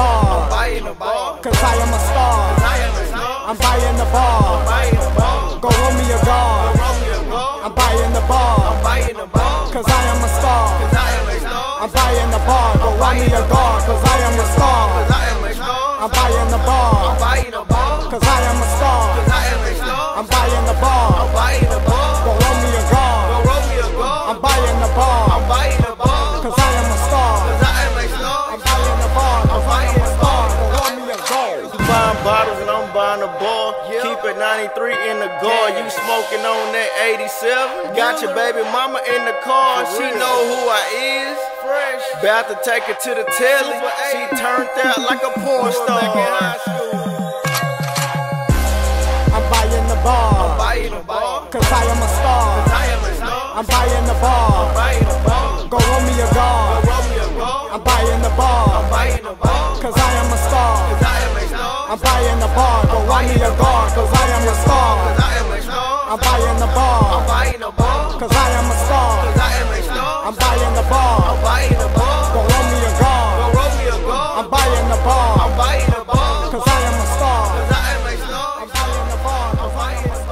bar. buying the ball. Cause I am a star. I am a star. I'm buying the bar. Buying the ball. Go roll me a guard. A. I'm buying the bar. Buying the ball. Cause I am a star. I am a. I'm buying the bar. Go roll me a guard. Cause I am a star. I am a star. I'm buying the bar. Buying the ball. Cause I am a star. Buying bottles and I'm buying a ball. Keep it 93 in the guard. You smoking on that 87. Got your baby mama in the car. She know who I is. Fresh. About to take her to the telly. She turned out like a porn star. I'm buying the bar. Buying the ball. Cause I am a star. I am a star. I'm buying the bar. Buying the ball. Go roll me a guard. Roll me a ball. I'm buying the bar. Buying I'm buying the bar, go I me a guard, cause I am a star. I'm buying the bar, cause I am a star. I'm buying the bar, go roll me a guard. I'm buying the bar, cause I am a star. I'm buying the bar, I am a star.